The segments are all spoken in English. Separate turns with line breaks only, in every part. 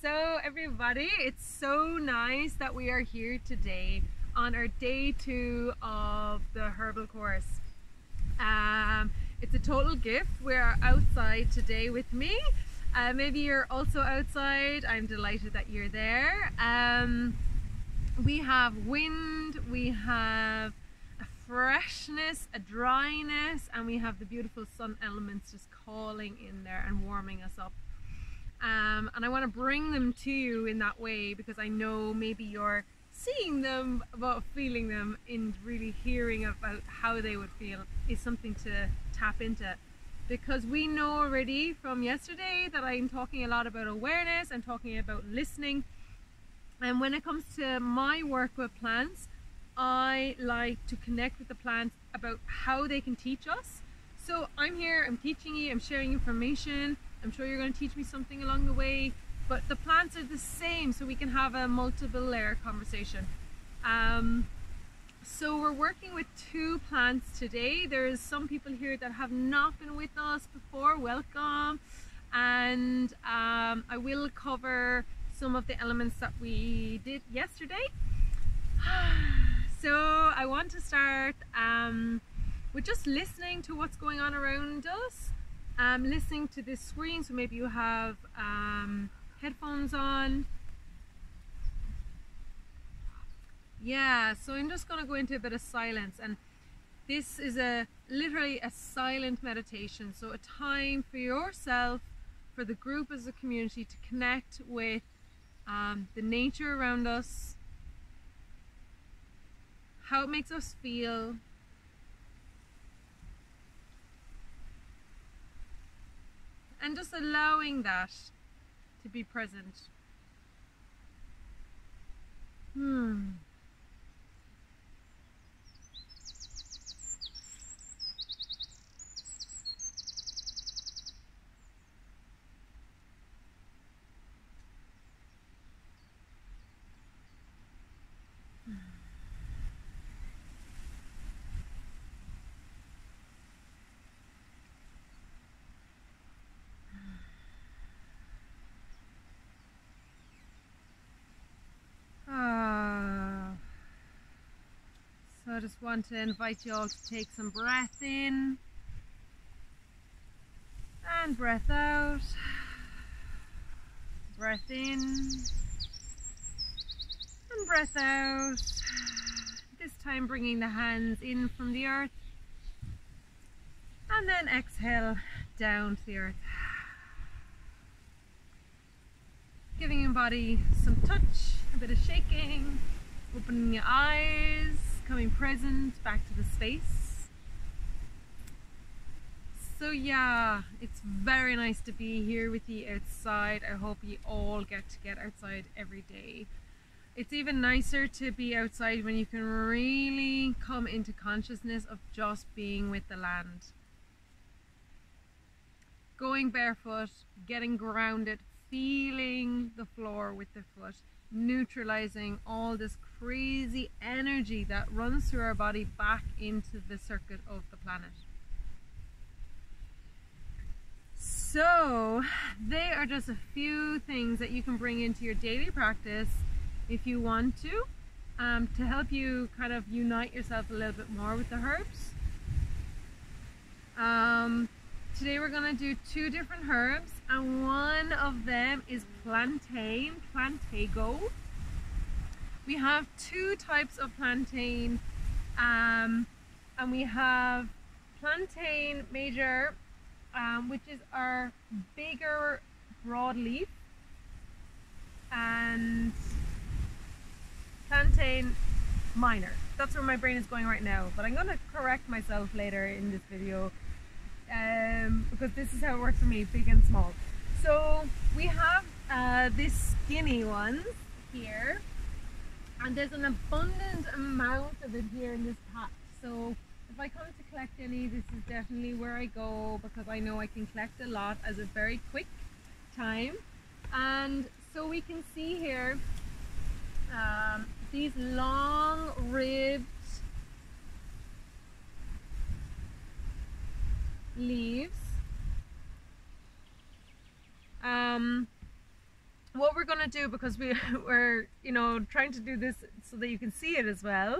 So everybody, it's so nice that we are here today on our day two of the herbal course. Um, it's a total gift. We're outside today with me. Uh, maybe you're also outside. I'm delighted that you're there. Um, we have wind, we have a freshness, a dryness, and we have the beautiful sun elements just calling in there and warming us up. Um, and I want to bring them to you in that way because I know maybe you're seeing them but feeling them and really hearing about how they would feel is something to tap into. Because we know already from yesterday that I'm talking a lot about awareness I'm talking about listening. And when it comes to my work with plants I like to connect with the plants about how they can teach us so I'm here I'm teaching you I'm sharing information I'm sure you're going to teach me something along the way, but the plants are the same, so we can have a multiple layer conversation. Um, so we're working with two plants today. There's some people here that have not been with us before. Welcome. And um, I will cover some of the elements that we did yesterday. So I want to start um, with just listening to what's going on around us um, listening to this screen. So maybe you have um, headphones on. Yeah, so I'm just going to go into a bit of silence and this is a literally a silent meditation. So a time for yourself, for the group as a community to connect with um, the nature around us, how it makes us feel, and just allowing that to be present. Hmm. Ah. So I just want to invite you all to take some breath in and breath out. Breath in and breath out. This time bringing the hands in from the earth and then exhale down to the earth. Giving your body some touch, a bit of shaking, opening your eyes, coming present back to the space. So yeah, it's very nice to be here with you outside. I hope you all get to get outside every day. It's even nicer to be outside when you can really come into consciousness of just being with the land. Going barefoot, getting grounded, feeling the floor with the foot, neutralizing all this crazy energy that runs through our body back into the circuit of the planet. So, they are just a few things that you can bring into your daily practice if you want to, um, to help you kind of unite yourself a little bit more with the herbs. Um, today we're to do two different herbs and one of them is plantain, plantago. We have two types of plantain um, and we have plantain major um, which is our bigger broadleaf and plantain minor. That's where my brain is going right now but I'm to correct myself later in this video um, because this is how it works for me, big and small. So we have uh, this skinny one here and there's an abundant amount of it here in this pot. So if I come to collect any, this is definitely where I go because I know I can collect a lot as a very quick time. And so we can see here um, these long ribbed leaves. Um, what we're gonna do because we we're you know trying to do this so that you can see it as well.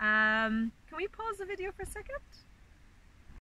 Um, can we pause the video for a second?